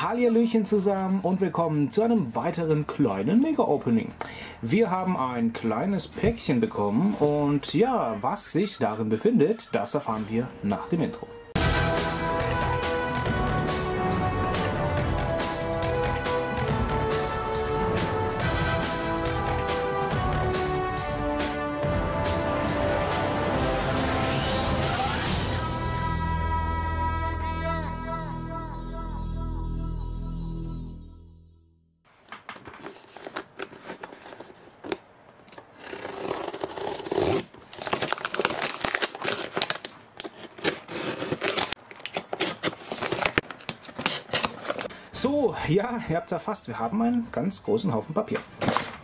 Hallihallöchen zusammen und willkommen zu einem weiteren kleinen Mega-Opening. Wir haben ein kleines Päckchen bekommen und ja, was sich darin befindet, das erfahren wir nach dem Intro. So, ja, ihr habt es erfasst. Wir haben einen ganz großen Haufen Papier.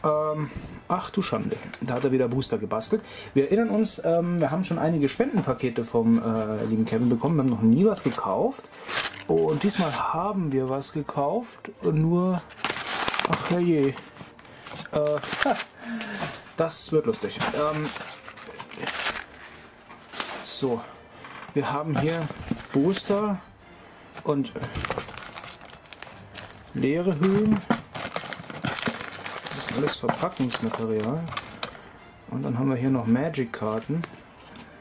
Ähm, ach du Schande, da hat er wieder Booster gebastelt. Wir erinnern uns, ähm, wir haben schon einige Spendenpakete vom äh, lieben Kevin bekommen. Wir haben noch nie was gekauft. Und diesmal haben wir was gekauft. Nur, ach herrje. Äh, das wird lustig. Ähm, so, wir haben hier Booster und leere Hüllen. Das ist alles Verpackungsmaterial. Und dann haben wir hier noch Magic-Karten.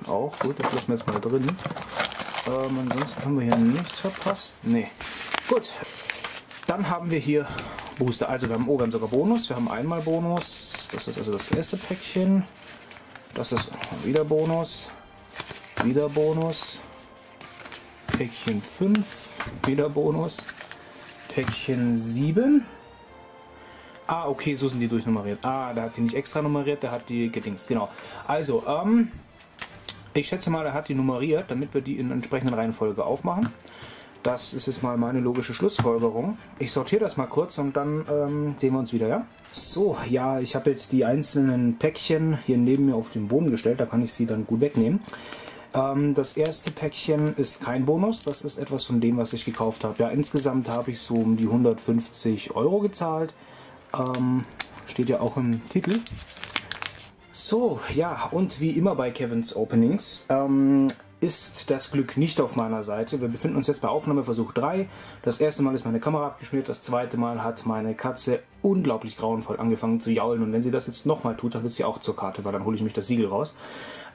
Auch gut, das lassen wir jetzt mal drin. Ähm, ansonsten haben wir hier nichts verpasst. Nee. Gut. Dann haben wir hier Booster. Also wir haben, oh, wir haben sogar Bonus. Wir haben einmal Bonus. Das ist also das erste Päckchen. Das ist wieder Bonus. Wieder Bonus. Päckchen 5. Wieder Bonus. Päckchen 7. Ah, okay, so sind die durchnummeriert. Ah, der hat die nicht extra nummeriert, der hat die gedingst. Genau. Also, ähm, ich schätze mal, er hat die nummeriert, damit wir die in entsprechenden Reihenfolge aufmachen. Das ist jetzt mal meine logische Schlussfolgerung. Ich sortiere das mal kurz und dann ähm, sehen wir uns wieder, ja? So, ja, ich habe jetzt die einzelnen Päckchen hier neben mir auf den Boden gestellt, da kann ich sie dann gut wegnehmen. Ähm, das erste Päckchen ist kein Bonus, das ist etwas von dem, was ich gekauft habe. Ja, insgesamt habe ich so um die 150 Euro gezahlt. Ähm, steht ja auch im Titel. So, ja, und wie immer bei Kevins Openings ähm, ist das Glück nicht auf meiner Seite. Wir befinden uns jetzt bei Aufnahmeversuch 3. Das erste Mal ist meine Kamera abgeschmiert, das zweite Mal hat meine Katze unglaublich grauenvoll angefangen zu jaulen und wenn sie das jetzt nochmal tut, dann wird sie auch zur Karte, weil dann hole ich mich das Siegel raus.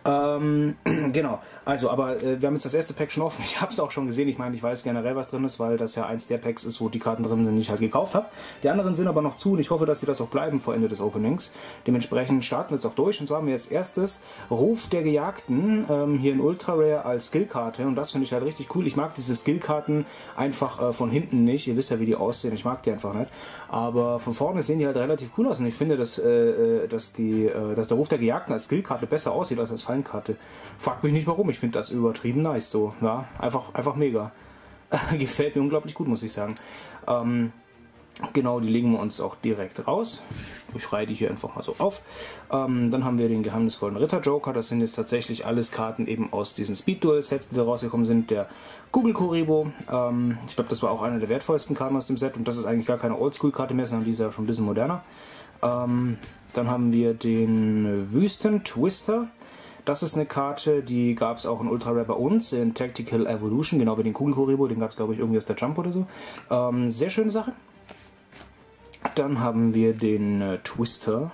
Ähm, genau, also, aber äh, wir haben jetzt das erste Pack schon offen. Ich habe es auch schon gesehen. Ich meine, ich weiß generell, was drin ist, weil das ja eins der Packs ist, wo die Karten drin sind, die ich halt gekauft habe. Die anderen sind aber noch zu und ich hoffe, dass sie das auch bleiben vor Ende des Openings. Dementsprechend starten wir jetzt auch durch. Und zwar haben wir als erstes Ruf der Gejagten ähm, hier in Ultra Rare als Skillkarte. Und das finde ich halt richtig cool. Ich mag diese Skillkarten einfach äh, von hinten nicht. Ihr wisst ja, wie die aussehen. Ich mag die einfach nicht. Aber von vorne sehen die halt relativ cool aus. Und ich finde, dass, äh, äh dass, die, äh, dass der Ruf der Gejagten als Skillkarte besser aussieht als als Fallenkarte. Fragt mich nicht warum. Ich finde das übertrieben nice so. Ja, einfach, einfach mega. Gefällt mir unglaublich gut, muss ich sagen. Ähm, genau, die legen wir uns auch direkt raus. Ich schreibe die hier einfach mal so auf. Ähm, dann haben wir den geheimnisvollen Ritter Joker. Das sind jetzt tatsächlich alles Karten eben aus diesen Speed Duel Sets, die da rausgekommen sind. Der Google Kuribo. Ähm, ich glaube, das war auch eine der wertvollsten Karten aus dem Set. Und das ist eigentlich gar keine Oldschool-Karte mehr, sondern die ist ja schon ein bisschen moderner. Ähm, dann haben wir den Wüsten Twister. Das ist eine Karte, die gab es auch in Ultra Rare bei uns, in Tactical Evolution, genau wie den Kugelkuribo, den gab es glaube ich irgendwie aus der Jump oder so. Ähm, sehr schöne Sache. Dann haben wir den äh, Twister.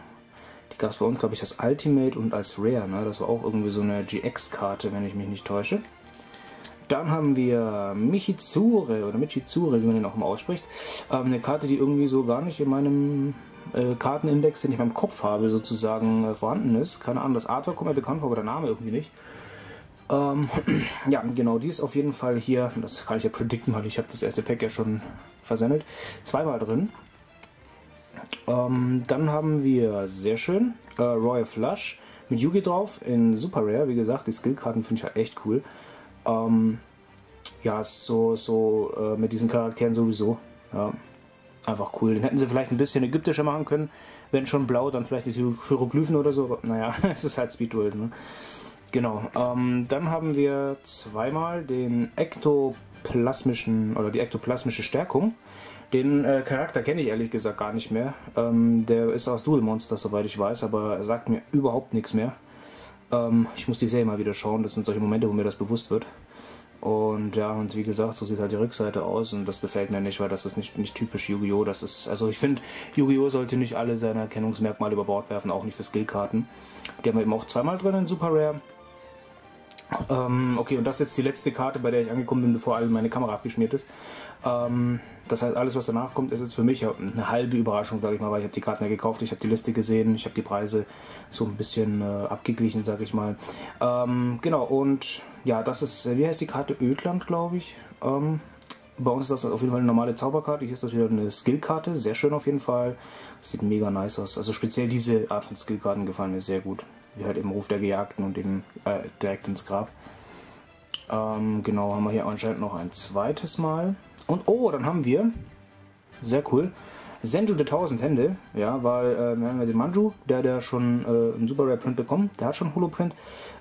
Die gab es bei uns glaube ich als Ultimate und als Rare. Ne? Das war auch irgendwie so eine GX-Karte, wenn ich mich nicht täusche. Dann haben wir Michizure oder Michizure, wie man den auch immer ausspricht. Ähm, eine Karte, die irgendwie so gar nicht in meinem äh, Kartenindex, den ich meinem Kopf habe, sozusagen äh, vorhanden ist. Keine Ahnung, das Artwork kommt mir bekannt vor, aber der Name irgendwie nicht. Ähm, ja, genau, die ist auf jeden Fall hier, das kann ich ja predikten, weil ich habe das erste Pack ja schon versendet, zweimal drin. Ähm, dann haben wir, sehr schön, äh, Royal Flush mit Yugi drauf in Super Rare. Wie gesagt, die Skillkarten finde ich halt echt cool. Ähm, ja, so, so äh, mit diesen Charakteren sowieso. Ja, einfach cool. Den hätten sie vielleicht ein bisschen ägyptischer machen können. Wenn schon blau, dann vielleicht die Hieroglyphen oder so. Naja, es ist halt Speed Duel. Ne? Genau. Ähm, dann haben wir zweimal den ektoplasmischen oder die ektoplasmische Stärkung. Den äh, Charakter kenne ich ehrlich gesagt gar nicht mehr. Ähm, der ist aus Duel Monsters, soweit ich weiß, aber er sagt mir überhaupt nichts mehr. Ähm, ich muss die Serie mal wieder schauen. Das sind solche Momente, wo mir das bewusst wird. Und ja, und wie gesagt, so sieht halt die Rückseite aus und das gefällt mir nicht, weil das ist nicht, nicht typisch Yu-Gi-Oh! Das ist, also ich finde, Yu-Gi-Oh! sollte nicht alle seine Erkennungsmerkmale über Bord werfen, auch nicht für Skillkarten. Die haben wir eben auch zweimal drin in Super Rare. Ähm, okay, und das ist jetzt die letzte Karte, bei der ich angekommen bin, bevor alle meine Kamera abgeschmiert ist. Ähm, das heißt, alles, was danach kommt, ist jetzt für mich eine halbe Überraschung, sage ich mal, weil ich habe die Karten ja gekauft, ich habe die Liste gesehen, ich habe die Preise so ein bisschen äh, abgeglichen, sage ich mal. Ähm, genau, und ja, das ist, äh, wie heißt die Karte? Ödland, glaube ich. Ähm, bei uns ist das auf jeden Fall eine normale Zauberkarte. Hier ist das wieder eine Skillkarte. Sehr schön auf jeden Fall. sieht mega nice aus. Also speziell diese Art von Skillkarten gefallen mir sehr gut wie halt im Ruf der Gejagten und eben äh, direkt ins Grab. Ähm, genau, haben wir hier anscheinend noch ein zweites Mal. Und oh, dann haben wir, sehr cool, Senju der 1000 Hände, ja, weil äh, wir haben ja den Manju, der der schon äh, einen Super Rare Print bekommen, der hat schon Holoprint.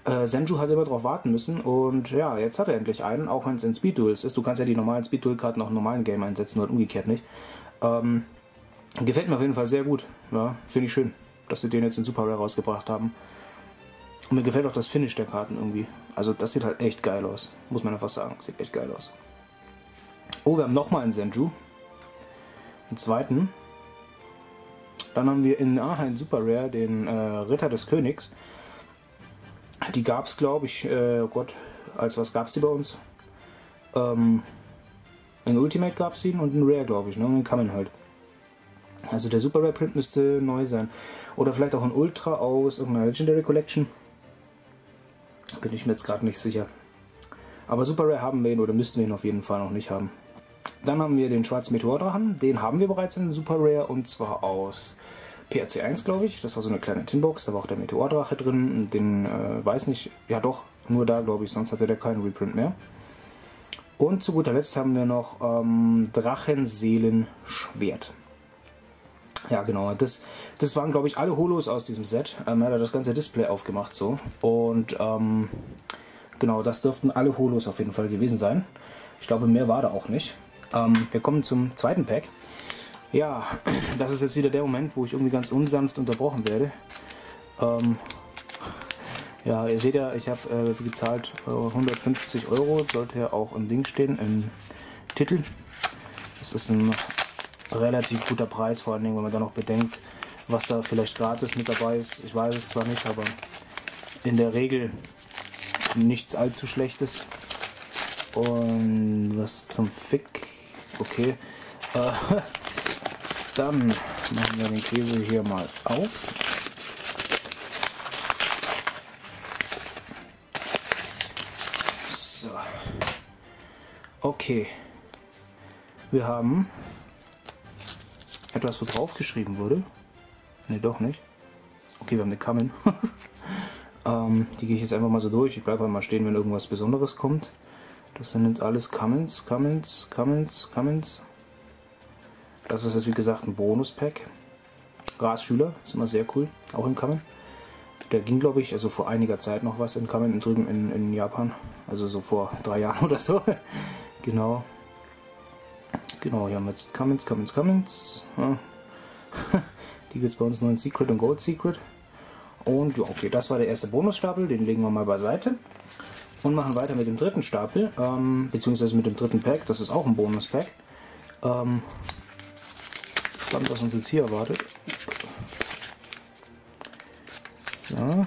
Äh, Senju hat immer darauf warten müssen und ja, jetzt hat er endlich einen, auch wenn es in Speed Duels ist. Du kannst ja die normalen Speed Duel Karten auch im normalen Game einsetzen, nur umgekehrt nicht. Ähm, gefällt mir auf jeden Fall sehr gut, ja, finde ich schön, dass sie den jetzt in Super Rare rausgebracht haben. Und mir gefällt auch das Finish der Karten irgendwie. Also das sieht halt echt geil aus. Muss man einfach sagen. Sieht echt geil aus. Oh, wir haben nochmal einen Senju. Einen zweiten. Dann haben wir in Ahain Super Rare den äh, Ritter des Königs. Die gab es, glaube ich, äh, oh Gott, als was gab es die bei uns? Ähm, in Ultimate gab es ihn und in Rare, glaube ich, ne? Und in Kamen halt. Also der Super Rare Print müsste neu sein. Oder vielleicht auch ein Ultra aus irgendeiner Legendary Collection. Bin ich mir jetzt gerade nicht sicher. Aber Super Rare haben wir ihn oder müssten wir ihn auf jeden Fall noch nicht haben. Dann haben wir den schwarzen Meteordrachen. Den haben wir bereits in Super Rare und zwar aus PRC 1, glaube ich. Das war so eine kleine Tinbox. Da war auch der Meteordrache drin. Den äh, weiß nicht, ja doch, nur da glaube ich, sonst hatte der keinen Reprint mehr. Und zu guter Letzt haben wir noch ähm, Drachenseelenschwert. Ja, genau. Das, das waren, glaube ich, alle Holos aus diesem Set. Ähm, er hat das ganze Display aufgemacht so. Und ähm, genau, das dürften alle Holos auf jeden Fall gewesen sein. Ich glaube, mehr war da auch nicht. Ähm, wir kommen zum zweiten Pack. Ja, das ist jetzt wieder der Moment, wo ich irgendwie ganz unsanft unterbrochen werde. Ähm, ja, ihr seht ja, ich habe äh, gezahlt äh, 150 Euro, sollte ja auch im Ding stehen, im Titel. Das ist ein relativ guter Preis, vor allen Dingen, wenn man dann noch bedenkt, was da vielleicht gratis mit dabei ist. Ich weiß es zwar nicht, aber in der Regel nichts allzu Schlechtes. Und was zum Fick? Okay. Äh, dann machen wir den Käse hier mal auf. So. Okay. Wir haben etwas, wo drauf geschrieben wurde. Ne, doch nicht. Okay, wir haben eine Kamen. ähm, die gehe ich jetzt einfach mal so durch. Ich bleibe mal stehen, wenn irgendwas Besonderes kommt. Das sind jetzt alles Cummins, Cummins, Cummins, Cummins. Das ist jetzt wie gesagt ein Bonus-Pack. Rasschüler, ist immer sehr cool, auch in Kamen. Der ging glaube ich, also vor einiger Zeit noch was in Kamen drüben in, in Japan. Also so vor drei Jahren oder so. genau. Genau, hier haben wir jetzt Cummins, Cummins, Cummins. Ja. Die gibt es bei uns nur in Secret und Gold Secret. Und ja, okay, das war der erste Bonusstapel, den legen wir mal beiseite. Und machen weiter mit dem dritten Stapel, ähm, beziehungsweise mit dem dritten Pack, das ist auch ein Bonus-Pack. Ähm, spannend, was uns jetzt hier erwartet. So.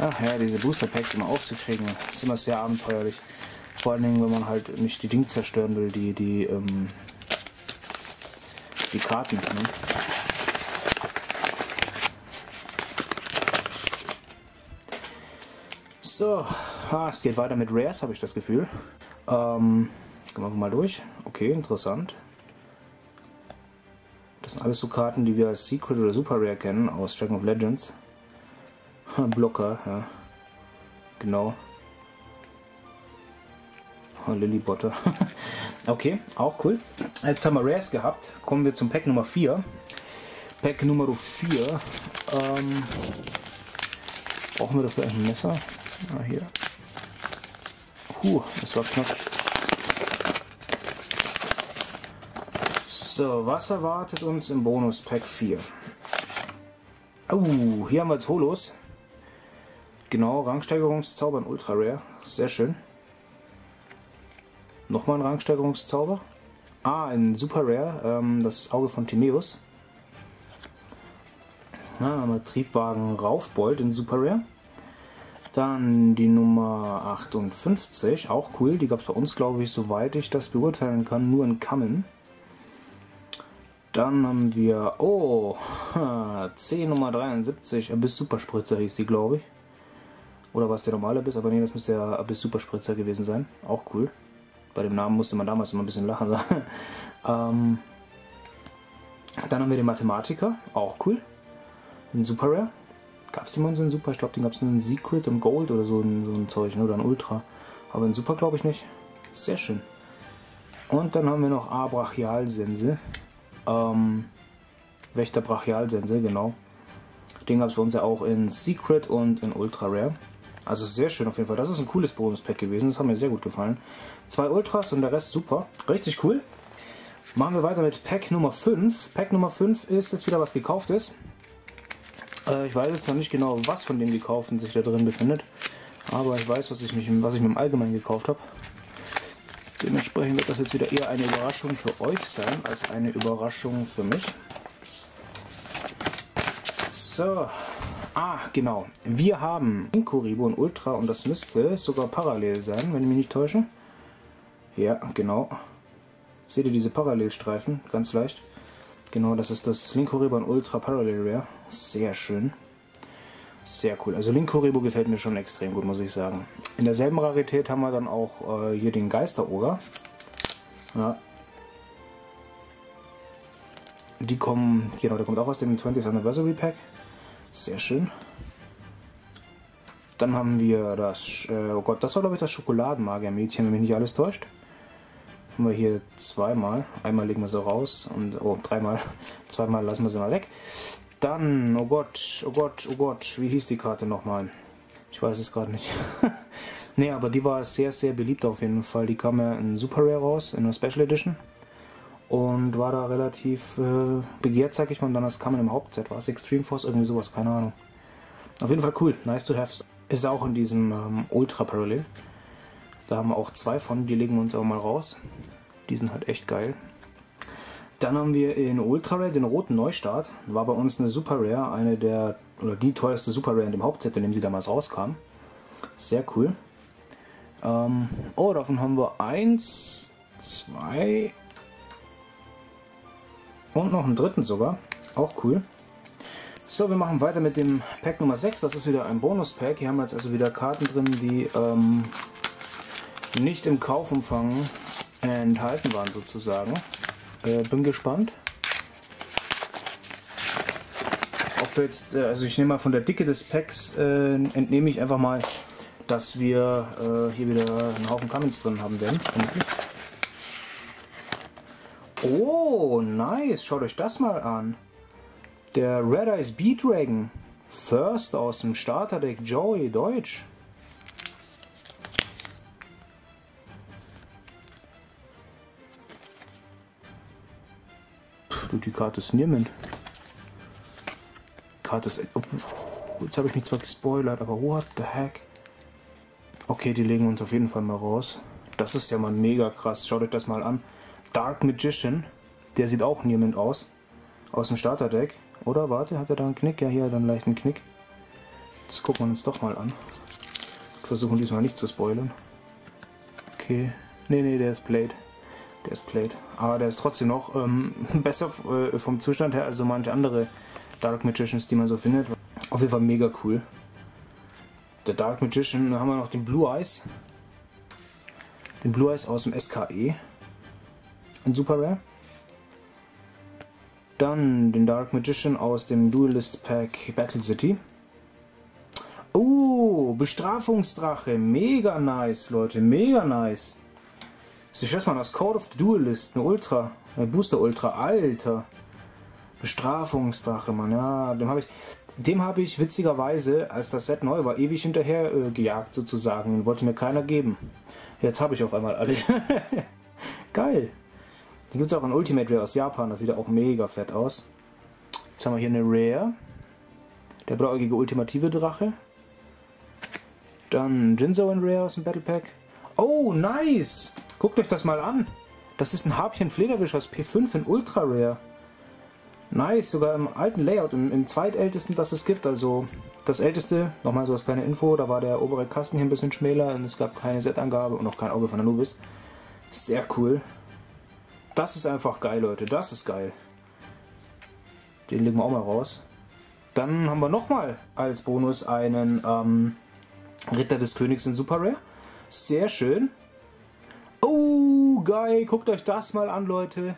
Ach ja, diese Booster Packs immer aufzukriegen, ist immer sehr abenteuerlich. Vor allen Dingen, wenn man halt nicht die Dinge zerstören will, die, die, ähm, die Karten. Ne? So, ah, es geht weiter mit Rares, habe ich das Gefühl. Ähm, gehen wir mal durch. Okay, interessant. Das sind alles so Karten, die wir als Secret oder Super Rare kennen aus Dragon of Legends. Blocker, ja. Genau. Oh, Lillybotter. okay, auch cool. Jetzt haben wir Rares gehabt. Kommen wir zum Pack Nummer 4. Pack Nummer 4. Ähm, brauchen wir dafür ein Messer? Ah, hier. Huh, das war knapp. So, was erwartet uns im Bonus Pack 4? Oh, hier haben wir jetzt Holos. Genau, Rangsteigerungszauber in Ultra Rare. Sehr schön. Nochmal ein Rangsteigerungszauber. Ah, in Super Rare, ähm, das Auge von haben wir Triebwagen Raufbold in Super Rare. Dann die Nummer 58, auch cool. Die gab es bei uns, glaube ich, soweit ich das beurteilen kann, nur in Kammen. Dann haben wir, oh, C Nummer 73, Abyss Superspritzer hieß die, glaube ich. Oder war es der normale Abyss? Aber nee, das müsste der Abyss Superspritzer gewesen sein. Auch cool. Bei dem Namen musste man damals immer ein bisschen lachen. ähm, dann haben wir den Mathematiker, auch cool. Ein Super Rare. Gab es die mal in Super? Ich glaube, den gab es nur in Secret und Gold oder so, ein, so ein Zeug, ne? oder ein Ultra. Aber in Super glaube ich nicht. Sehr schön. Und dann haben wir noch A Brachialsense. Ähm, Wächter Brachialsense, genau. Den gab es bei uns ja auch in Secret und in Ultra Rare. Also sehr schön auf jeden Fall. Das ist ein cooles Bonus-Pack gewesen. Das hat mir sehr gut gefallen. Zwei Ultras und der Rest super. Richtig cool. Machen wir weiter mit Pack Nummer 5. Pack Nummer 5 ist jetzt wieder was gekauftes. Äh, ich weiß jetzt noch nicht genau, was von den gekauften sich da drin befindet. Aber ich weiß, was ich, mich, was ich mir im Allgemeinen gekauft habe. Dementsprechend wird das jetzt wieder eher eine Überraschung für euch sein, als eine Überraschung für mich. So, Ah, genau. Wir haben Inkuribo und Ultra und das müsste sogar parallel sein, wenn ich mich nicht täusche. Ja, genau. Seht ihr diese Parallelstreifen? Ganz leicht. Genau, das ist das Linkuribo und Ultra Parallel Rare. Sehr schön. Sehr cool. Also Linkuribo gefällt mir schon extrem gut, muss ich sagen. In derselben Rarität haben wir dann auch äh, hier den Geisteroger. Ja. Die kommen, genau, der kommt auch aus dem 20th Anniversary Pack. Sehr schön. Dann haben wir das, äh, oh Gott, das war glaube ich das Schokoladenmager-Mädchen, wenn mich nicht alles täuscht. Haben wir hier zweimal. Einmal legen wir sie raus und, oh, dreimal. Zweimal lassen wir sie mal weg. Dann, oh Gott, oh Gott, oh Gott, wie hieß die Karte nochmal? Ich weiß es gerade nicht. ne, aber die war sehr, sehr beliebt auf jeden Fall. Die kam ja in Super Rare raus, in einer Special Edition und war da relativ äh, begehrt, sag ich mal. Und dann das kam in einem Hauptset, war es Extreme Force, irgendwie sowas, keine Ahnung. Auf jeden Fall cool, nice to have. Ist auch in diesem ähm, Ultra Parallel. Da haben wir auch zwei von, die legen wir uns auch mal raus. Die sind halt echt geil. Dann haben wir in Ultra Rare den roten Neustart. War bei uns eine Super Rare, eine der, oder die teuerste Super Rare in dem Hauptset, in dem sie damals rauskam. Sehr cool. Ähm, oh, davon haben wir eins, zwei, und noch einen dritten sogar. Auch cool. So, wir machen weiter mit dem Pack Nummer 6. Das ist wieder ein Bonus-Pack. Hier haben wir jetzt also wieder Karten drin, die ähm, nicht im Kaufumfang enthalten waren sozusagen. Äh, bin gespannt. Ob wir jetzt, äh, also ich nehme mal von der Dicke des Packs, äh, entnehme ich einfach mal, dass wir äh, hier wieder einen Haufen Cummins drin haben werden. Oh, nice. Schaut euch das mal an. Der Red Eyes Beat Dragon. First aus dem Starterdeck Joey Deutsch. Die Karte ist niemand. Karte ist... Oh, jetzt habe ich mich zwar gespoilert, aber what the heck? Okay, die legen uns auf jeden Fall mal raus. Das ist ja mal mega krass. Schaut euch das mal an. Dark Magician. Der sieht auch niemand aus. Aus dem Starterdeck. Oder warte, hat er da einen Knick? Ja, hier hat er einen leichten Knick. Das gucken wir uns doch mal an. Versuchen diesmal nicht zu spoilern. Okay. Nee, nee, der ist Played. Der ist Played. Aber der ist trotzdem noch ähm, besser äh, vom Zustand her als so manche andere Dark Magicians, die man so findet. Auf jeden Fall mega cool. Der Dark Magician, haben wir noch den Blue Eyes. Den Blue Eyes aus dem SKE ein Super Rare. Dann den Dark Magician aus dem Duelist Pack Battle City. Oh, Bestrafungsdrache. Mega nice, Leute. Mega nice. Ist das Code of the Duelist. Eine Ultra. Eine Booster Ultra. Alter. Bestrafungsdrache, Mann. Ja, dem habe ich. Dem habe ich witzigerweise, als das Set neu war, ewig hinterher äh, gejagt sozusagen. Wollte mir keiner geben. Jetzt habe ich auf einmal alle. Geil. Den gibt es auch in Ultimate Rare aus Japan, das sieht auch mega fett aus. Jetzt haben wir hier eine Rare. Der blauäugige ultimative Drache. Dann Jinzo in Rare aus dem Battle Pack. Oh, nice! Guckt euch das mal an. Das ist ein Harpchen Flederwisch aus P5 in Ultra Rare. Nice, sogar im alten Layout, im, im zweitältesten, das es gibt. Also das älteste, nochmal so als kleine Info, da war der obere Kasten hier ein bisschen schmäler und es gab keine Set-Angabe und auch kein Auge von Anubis. Sehr cool. Das ist einfach geil, Leute. Das ist geil. Den legen wir auch mal raus. Dann haben wir nochmal als Bonus einen ähm, Ritter des Königs in Super Rare. Sehr schön. Oh, geil. Guckt euch das mal an, Leute.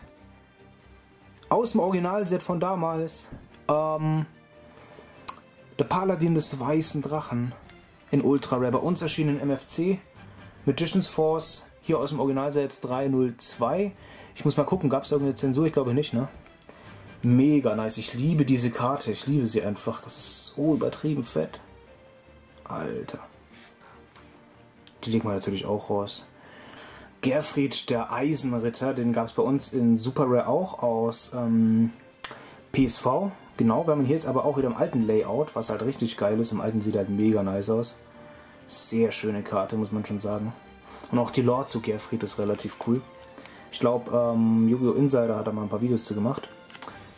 Aus dem Originalset von damals. Ähm, der Paladin des Weißen Drachen in Ultra Rare. Bei uns erschienen MFC. Magician's Force. Hier aus dem Originalset 302. Ich muss mal gucken, gab es irgendeine Zensur? Ich glaube nicht, ne? Mega nice. Ich liebe diese Karte. Ich liebe sie einfach. Das ist so übertrieben fett. Alter. Die legen wir natürlich auch raus. Gerfried, der Eisenritter, den gab es bei uns in Super Rare auch aus ähm, PSV. Genau, wir haben ihn hier jetzt aber auch wieder im alten Layout, was halt richtig geil ist. Im alten sieht halt mega nice aus. Sehr schöne Karte, muss man schon sagen. Und auch die Lore zu Gerfried ist relativ cool. Ich glaube, ähm, Yu-Gi-Oh! Insider hat da mal ein paar Videos zu gemacht.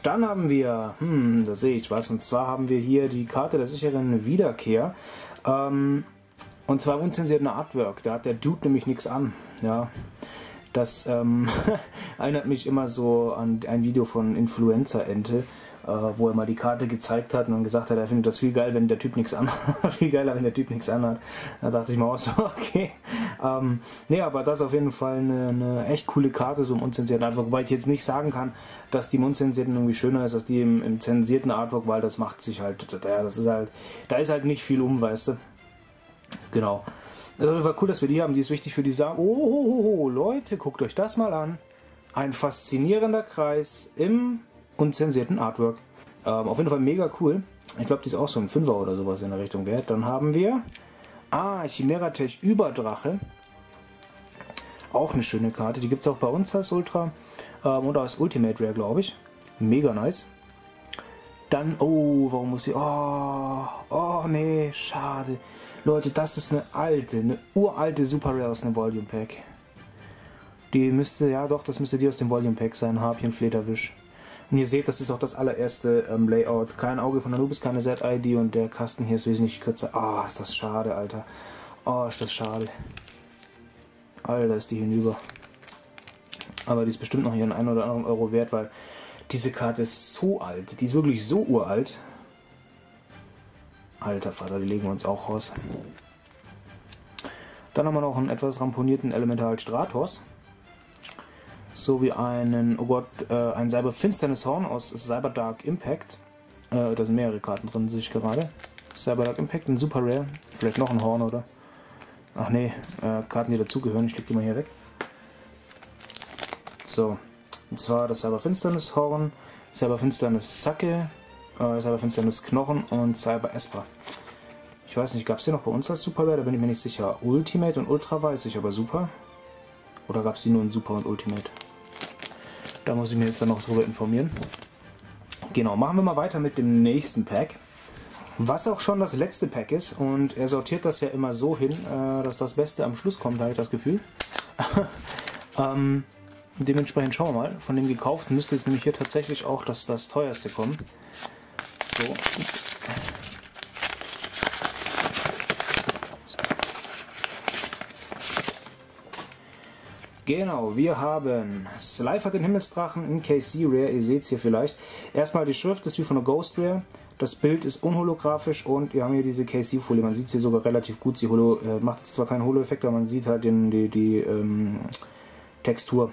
Dann haben wir, hm, da sehe ich was, und zwar haben wir hier die Karte der sicheren Wiederkehr. Ähm, und zwar im unzensierten Artwork. Da hat der Dude nämlich nichts an. Ja, das ähm, erinnert mich immer so an ein Video von Influencer-Ente, äh, wo er mal die Karte gezeigt hat und dann gesagt hat, er findet das viel geil, wenn der Typ nichts anhat. viel geiler, wenn der Typ nichts anhat. Da dachte ich mir auch so, okay. Ähm, nee, aber das ist auf jeden Fall eine, eine echt coole Karte, so im unzensierten Artwork. Wobei ich jetzt nicht sagen kann, dass die im unzensierten irgendwie schöner ist als die im, im zensierten Artwork, weil das macht sich halt, das ist halt, da ist halt nicht viel um, weißt du. Genau. Das ist cool, dass wir die haben. Die ist wichtig für die Samen. Oh, oh, oh, Leute, guckt euch das mal an. Ein faszinierender Kreis im unzensierten Artwork. Ähm, auf jeden Fall mega cool. Ich glaube, die ist auch so ein Fünfer oder sowas in der Richtung wert. Dann haben wir Ah, Chimera Tech Überdrache. Auch eine schöne Karte. Die gibt es auch bei uns als Ultra ähm, oder als Ultimate Rare, glaube ich. Mega nice. Dann, oh, warum muss ich. Oh, oh, nee, schade. Leute, das ist eine alte, eine uralte Super Rare aus einem Volume Pack. Die müsste, ja doch, das müsste die aus dem Volume Pack sein. Harpien Flederwisch. Und ihr seht, das ist auch das allererste ähm, Layout. Kein Auge von Anubis, keine Z-ID und der Kasten hier ist wesentlich kürzer. Ah, oh, ist das schade, Alter. Oh, ist das schade. Alter, ist die hinüber. Aber die ist bestimmt noch ihren 1 oder anderen Euro wert, weil diese Karte ist so alt. Die ist wirklich so uralt. Alter Vater, die legen wir uns auch raus. Dann haben wir noch einen etwas ramponierten Elemental Stratos. Sowie einen, oh Gott, äh, ein Cyber Finsternis Horn aus Cyber Dark Impact. Äh, da sind mehrere Karten drin, sehe ich gerade. Cyber Dark Impact, ein Super Rare. Vielleicht noch ein Horn, oder? Ach nee, äh, Karten, die dazugehören. Ich leg die mal hier weg. So, und zwar das Cyber Finsternis Horn, Cyber Finsternis Zacke, äh, Cyberfinsternis Knochen und Cyber Esper. Ich weiß nicht, gab es die noch bei uns als Super Rare? Da bin ich mir nicht sicher. Ultimate und Ultra weiß ich, aber Super? Oder gab es die nur in Super und Ultimate? Da muss ich mir jetzt dann noch drüber informieren. Genau, machen wir mal weiter mit dem nächsten Pack. Was auch schon das letzte Pack ist. Und er sortiert das ja immer so hin, äh, dass das Beste am Schluss kommt, habe ich das Gefühl. ähm, dementsprechend schauen wir mal. Von dem gekauften müsste jetzt nämlich hier tatsächlich auch das, das teuerste kommen. So. Genau, wir haben Slifer den Himmelsdrachen in KC Rare, ihr seht es hier vielleicht. Erstmal die Schrift ist wie von einer Ghost Rare. Das Bild ist unholographisch und wir haben hier diese KC-Folie. Man sieht es hier sogar relativ gut. Sie Holo, äh, macht jetzt zwar keinen Holo-Effekt, aber man sieht halt den, die, die ähm, Textur.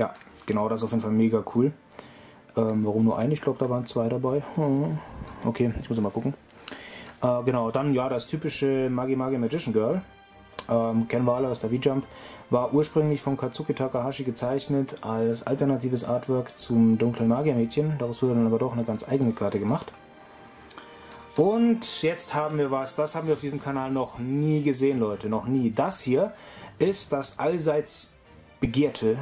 Ja, genau, das ist auf jeden Fall mega cool. Ähm, warum nur ein? Ich glaube, da waren zwei dabei. Hm. Okay, ich muss mal gucken. Äh, genau, dann ja, das typische Magi Magi Magician Girl. Ähm, kennen wir alle aus der V-Jump. War ursprünglich von Katsuki Takahashi gezeichnet als alternatives Artwork zum dunklen Magiermädchen. Daraus wurde dann aber doch eine ganz eigene Karte gemacht. Und jetzt haben wir was, das haben wir auf diesem Kanal noch nie gesehen, Leute, noch nie. Das hier ist das allseits begehrte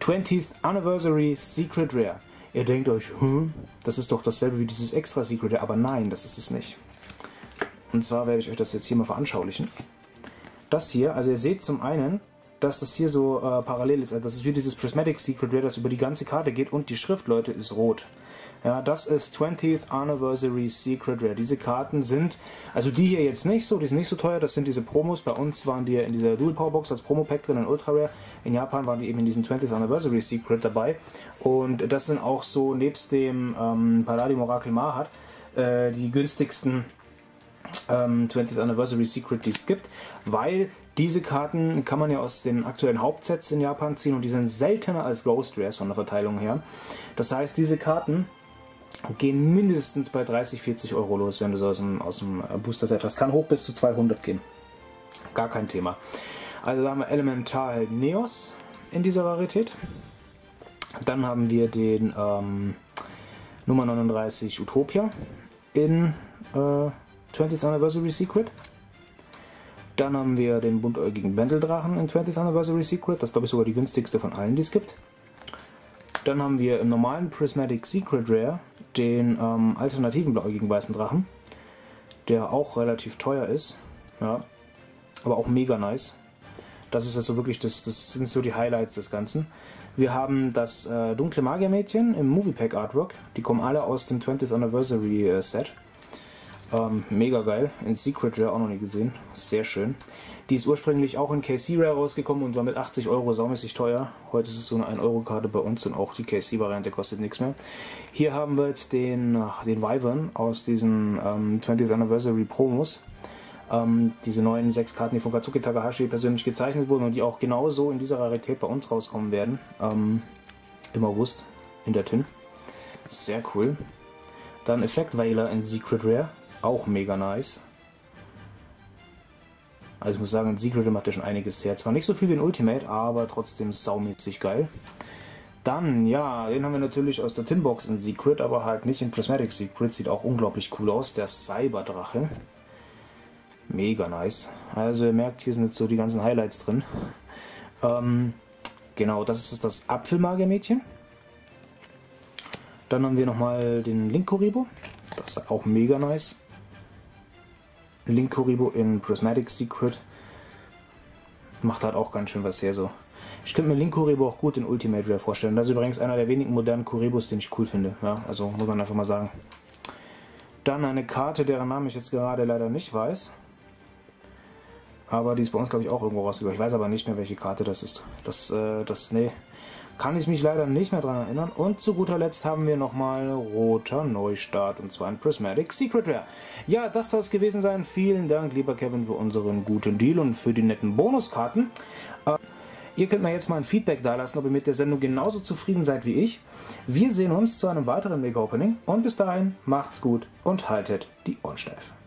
20th Anniversary Secret Rare. Ihr denkt euch, hm, das ist doch dasselbe wie dieses Extra Secret Rare, aber nein, das ist es nicht. Und zwar werde ich euch das jetzt hier mal veranschaulichen. Das hier, also ihr seht zum einen, dass das hier so äh, parallel ist. Also das ist wie dieses Prismatic Secret Rare, das über die ganze Karte geht und die Schrift, Leute, ist rot. Ja, das ist 20th Anniversary Secret Rare. Diese Karten sind, also die hier jetzt nicht so, die sind nicht so teuer, das sind diese Promos. Bei uns waren die in dieser Dual Power Box als Promo Pack drin in Ultra Rare. In Japan waren die eben in diesem 20th Anniversary Secret dabei. Und das sind auch so, nebst dem ähm, Palladium Oracle Mahat, äh, die günstigsten ähm, 20th Anniversary Secret, die es gibt, weil diese Karten kann man ja aus den aktuellen Hauptsets in Japan ziehen und die sind seltener als Ghost Rares von der Verteilung her. Das heißt, diese Karten gehen mindestens bei 30, 40 Euro los, wenn du so aus dem, aus dem Booster-Set hast. Kann hoch bis zu 200 gehen. Gar kein Thema. Also da haben wir Elementar halt Neos in dieser Rarität. Dann haben wir den ähm, Nummer 39 Utopia in äh, 20th Anniversary Secret. Dann haben wir den buntäugigen Bendeldrachen in 20th Anniversary Secret. Das ist glaube ich sogar die günstigste von allen, die es gibt. Dann haben wir im normalen Prismatic Secret Rare den ähm, alternativen blauäugigen weißen Drachen, der auch relativ teuer ist, ja, aber auch mega nice. Das ist also wirklich, das, das sind so die Highlights des Ganzen. Wir haben das äh, dunkle Magiermädchen im Moviepack Artwork. Die kommen alle aus dem 20th Anniversary äh, Set. Ähm, mega geil. In Secret Rare auch noch nie gesehen. Sehr schön. Die ist ursprünglich auch in KC Rare rausgekommen und war mit 80 Euro saumäßig teuer. Heute ist es so eine 1-Euro-Karte bei uns und auch die KC-Variante kostet nichts mehr. Hier haben wir jetzt den, den Wyvern aus diesen ähm, 20th Anniversary Promos. Ähm, diese neuen sechs Karten, die von Katsuki Takahashi persönlich gezeichnet wurden und die auch genauso in dieser Rarität bei uns rauskommen werden. Ähm, Im August in der Tin. Sehr cool. Dann Effect Veiler in Secret Rare. Auch mega nice. Also ich muss sagen, Secret macht ja schon einiges her. Zwar nicht so viel wie in Ultimate, aber trotzdem saumäßig geil. Dann, ja, den haben wir natürlich aus der Tinbox in Secret, aber halt nicht in Prismatic Secret. Sieht auch unglaublich cool aus. Der Cyberdrache. Mega nice. Also ihr merkt, hier sind jetzt so die ganzen Highlights drin. Ähm, genau, das ist das Apfelmagermädchen. Dann haben wir nochmal den Link Koribo. Das ist auch mega nice. Link Koribo in Prismatic Secret. Macht halt auch ganz schön was her so. Ich könnte mir Link Koribo auch gut in Ultimate Rare vorstellen. Das ist übrigens einer der wenigen modernen Koribos, den ich cool finde. Ja, also muss man einfach mal sagen. Dann eine Karte, deren Namen ich jetzt gerade leider nicht weiß. Aber die ist bei uns, glaube ich, auch irgendwo rausgekommen. Ich weiß aber nicht mehr, welche Karte das ist. Das, äh, das, nee, kann ich mich leider nicht mehr daran erinnern. Und zu guter Letzt haben wir nochmal roter Neustart und zwar ein Prismatic Secret Rare. Ja, das soll es gewesen sein. Vielen Dank, lieber Kevin, für unseren guten Deal und für die netten Bonuskarten. Äh, ihr könnt mir jetzt mal ein Feedback dalassen, ob ihr mit der Sendung genauso zufrieden seid wie ich. Wir sehen uns zu einem weiteren Mega Opening und bis dahin macht's gut und haltet die Ohren steif.